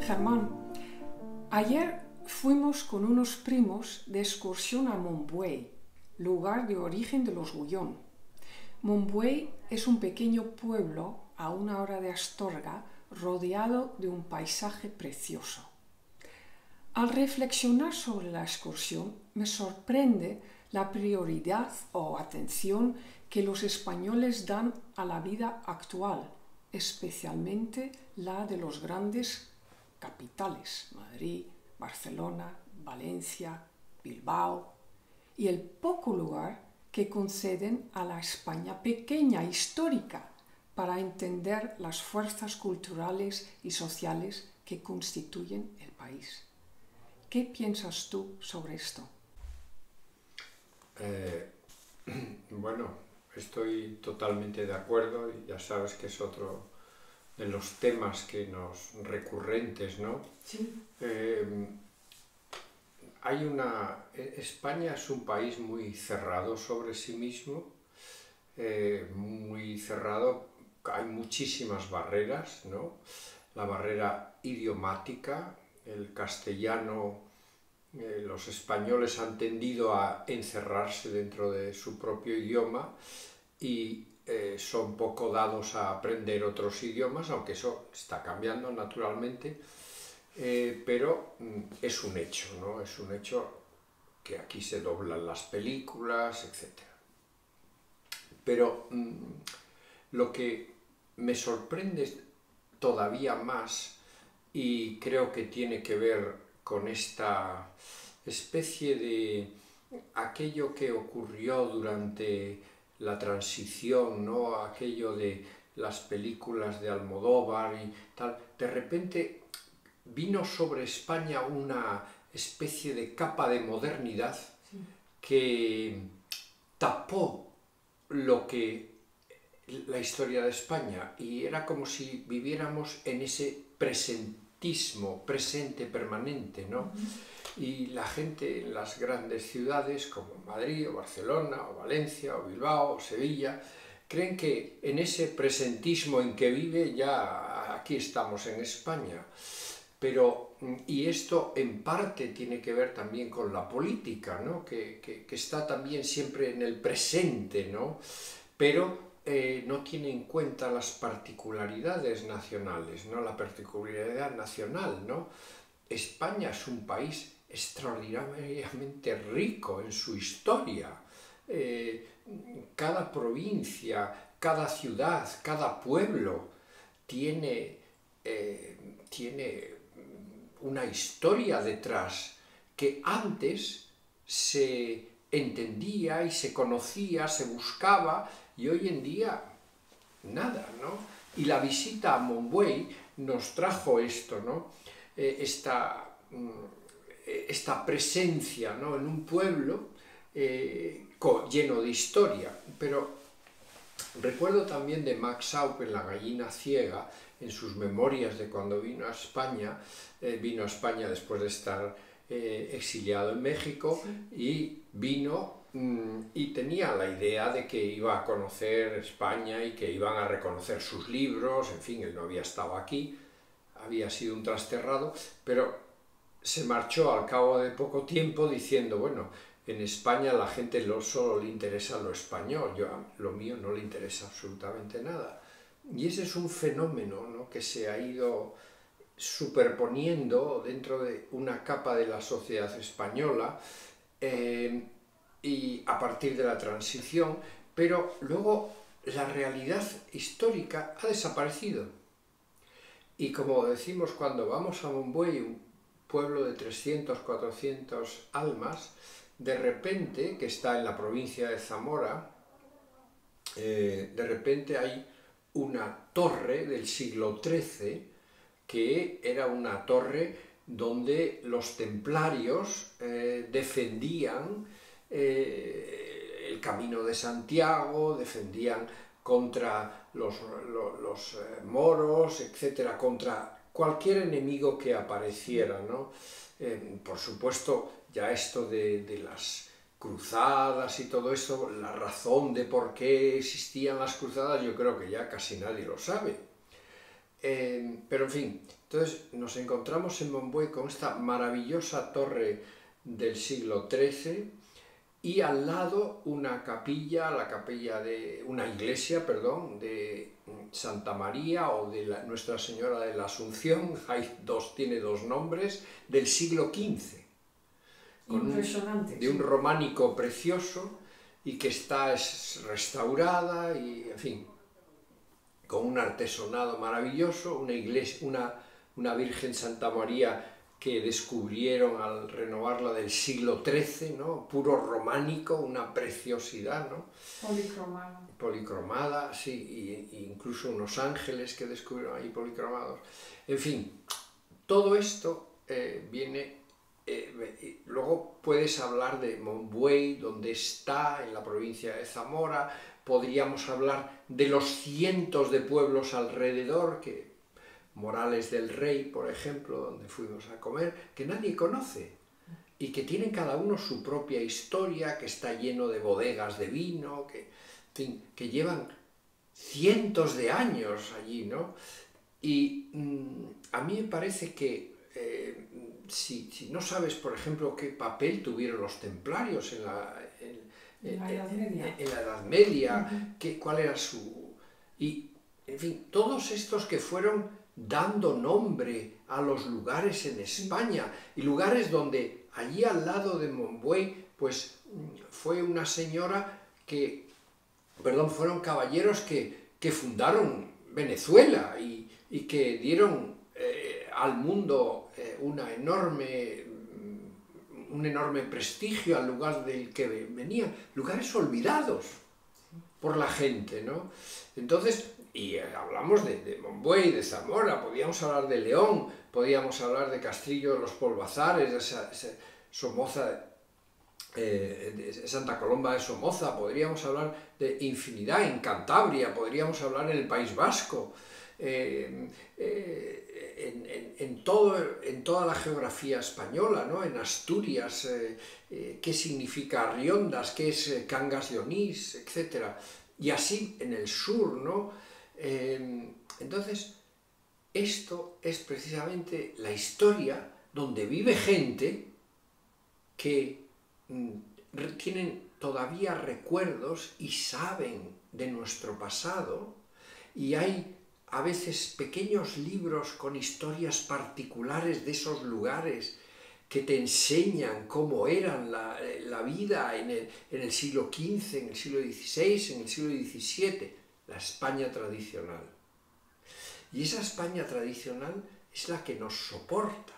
Germán, ayer fuimos con unos primos de excursión a Montbuey, lugar de origen de los Gullón. Montbuey es un pequeño pueblo a una hora de Astorga rodeado de un paisaje precioso. Al reflexionar sobre la excursión me sorprende la prioridad o atención que los españoles dan a la vida actual, especialmente la de los grandes capitales, Madrid, Barcelona, Valencia, Bilbao, y el poco lugar que conceden a la España pequeña, histórica, para entender las fuerzas culturales y sociales que constituyen el país. ¿Qué piensas tú sobre esto? Eh, bueno, estoy totalmente de acuerdo ya sabes que es otro de los temas que nos recurrentes, ¿no? Sí. Eh, hay una e, España es un país muy cerrado sobre sí mismo, eh, muy cerrado. Hay muchísimas barreras, ¿no? La barrera idiomática, el castellano, eh, los españoles han tendido a encerrarse dentro de su propio idioma y eh, son poco dados a aprender otros idiomas, aunque eso está cambiando naturalmente, eh, pero mm, es un hecho, ¿no? Es un hecho que aquí se doblan las películas, etc. Pero mm, lo que me sorprende todavía más y creo que tiene que ver con esta especie de aquello que ocurrió durante la transición, ¿no? aquello de las películas de Almodóvar y tal, de repente vino sobre España una especie de capa de modernidad que tapó lo que la historia de España y era como si viviéramos en ese presentismo, presente permanente, ¿no? y la gente en las grandes ciudades como Madrid o Barcelona o Valencia o Bilbao o Sevilla creen que en ese presentismo en que vive ya aquí estamos en España. Pero, y esto en parte tiene que ver también con la política, ¿no? que, que, está también siempre en el presente, ¿no? pero eh, no tiene en cuenta las particularidades nacionales, ¿no? la particularidad nacional. ¿no? España es un país extraordinariamente rico en su historia. Eh, cada provincia, cada ciudad, cada pueblo tiene, eh, tiene una historia detrás que antes se entendía y se conocía, se buscaba y hoy en día nada, ¿no? Y la visita a Monbuey nos trajo esto, ¿no? Eh, esta, mm, esta presencia ¿no? en un pueblo eh, lleno de historia. Pero recuerdo también de Max Aup en La gallina ciega, en sus memorias de cuando vino a España, eh, vino a España después de estar exiliado en México y vino y tenía la idea de que iba a conocer España y que iban a reconocer sus libros, en fin, él no había estado aquí, había sido un trasterrado, pero se marchó al cabo de poco tiempo diciendo, bueno, en España la gente no solo le interesa lo español, yo, lo mío no le interesa absolutamente nada. Y ese es un fenómeno ¿no? que se ha ido superponiendo dentro de una capa de la sociedad española eh, y a partir de la transición, pero luego la realidad histórica ha desaparecido. Y como decimos cuando vamos a Monbuey, pueblo de 300, 400 almas, de repente, que está en la provincia de Zamora, eh, de repente hay una torre del siglo XIII que era una torre donde los templarios eh, defendían eh, el camino de Santiago, defendían contra los, los moros, etcétera, contra cualquier enemigo que apareciera, ¿no? Eh, por supuesto, ya esto de, las cruzadas y todo eso, la razón de por qué existían las cruzadas, yo creo que ya casi nadie lo sabe. Eh, pero en fin, entonces nos encontramos en Monbuey con esta maravillosa torre del siglo XIII y al lado una capilla, la capilla de una iglesia, perdón, de Santa María o de Nuestra Señora de la Asunción, hay dos, tiene dos nombres, del siglo XV. Impresionante. de un románico precioso y que está restaurada y, en fin, con un artesonado maravilloso, una iglesia, una, una Virgen Santa María que descubrieron al renovarla del siglo XIII, ¿no? puro románico, una preciosidad. ¿no? Policromada. Policromada, sí, e incluso unos ángeles que descubrieron ahí policromados. En fin, todo esto eh, viene... Eh, luego puedes hablar de Monbuey, donde está, en la provincia de Zamora, podríamos hablar de los cientos de pueblos alrededor que Morales del Rey, por ejemplo, donde fuimos a comer, que nadie conoce y que tienen cada uno su propia historia, que está lleno de bodegas de vino, que, que llevan cientos de años allí, ¿no? Y mm, a mí me parece que eh, si, no sabes, por ejemplo, qué papel tuvieron los templarios en la, Edad Media, en la Edad Media cuál era su... Y, en fin, todos estos que fueron dando nombre a los lugares en España. Y lugares donde allí al lado de Monbuey pues fue una señora que, perdón, fueron caballeros que, que fundaron Venezuela y, que dieron eh, al mundo eh, una enorme un enorme prestigio al lugar del que venían, lugares olvidados por la gente, ¿no? Entonces, y eh, hablamos de, de Monbuey, de Zamora, podíamos hablar de León, podíamos hablar de Castillo de los Polvazares, de esa, Somoza, eh, Santa Colomba de Somoza, podríamos hablar de infinidad en Cantabria, podríamos hablar en el País Vasco, eh, en, todo, en toda la geografía española, ¿no? en Asturias, qué significa Riondas, qué es Cangas de Onís, etc. Y así en el sur, ¿no? Em, entonces, esto es precisamente la historia donde vive gente que mm, tienen todavía recuerdos y saben de nuestro pasado y hay a veces pequeños libros con historias particulares de esos lugares que te enseñan cómo eran la, vida en el, en el siglo XV, en el siglo XVI, en el siglo XVII la España tradicional. Y esa España tradicional es la que nos soporta.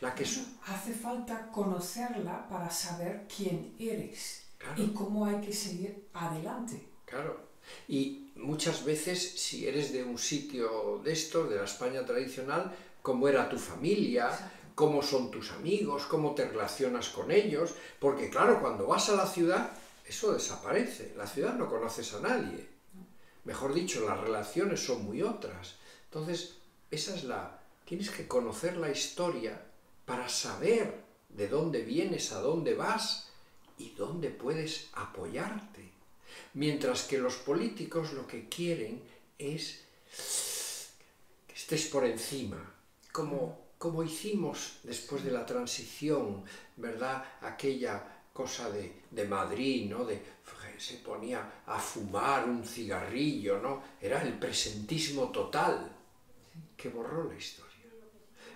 La que Hace falta conocerla para saber quién eres y cómo hay que seguir adelante. Claro. Y muchas veces, si eres de un sitio de estos, de la España tradicional, cómo era tu familia, cómo son tus amigos, cómo te relacionas con ellos, porque claro, cuando vas a la ciudad, eso desaparece. La ciudad no conoces a nadie. Mejor dicho, las relaciones son muy otras. Entonces, esa es la... Tienes que conocer la historia para saber de dónde vienes, a dónde vas y dónde puedes apoyarte. Mientras que los políticos lo que quieren es que estés por encima, como, como hicimos después de la transición, ¿verdad? Aquella cosa de, de Madrid, ¿no? De se ponía a fumar un cigarrillo, ¿no? Era el presentismo total que borró la historia.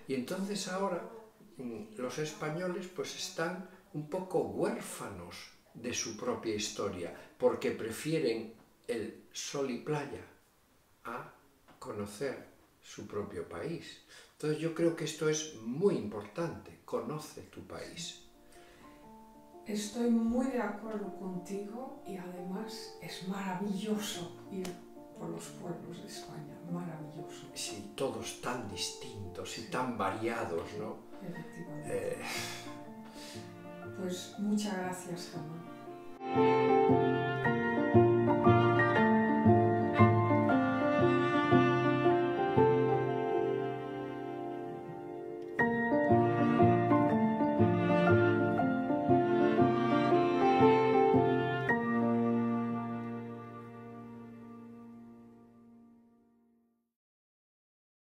Y entonces ahora mm, los españoles pues están un poco huérfanos de su propia historia, porque prefieren el sol y playa a conocer su propio país. Entonces yo creo que esto es muy importante, conoce tu país. Estoy muy de acuerdo contigo y además es maravilloso ir por los pueblos de España, maravilloso. Sí, todos tan distintos y tan variados, ¿no? Efectivamente. Eh. Pues muchas gracias, Germán.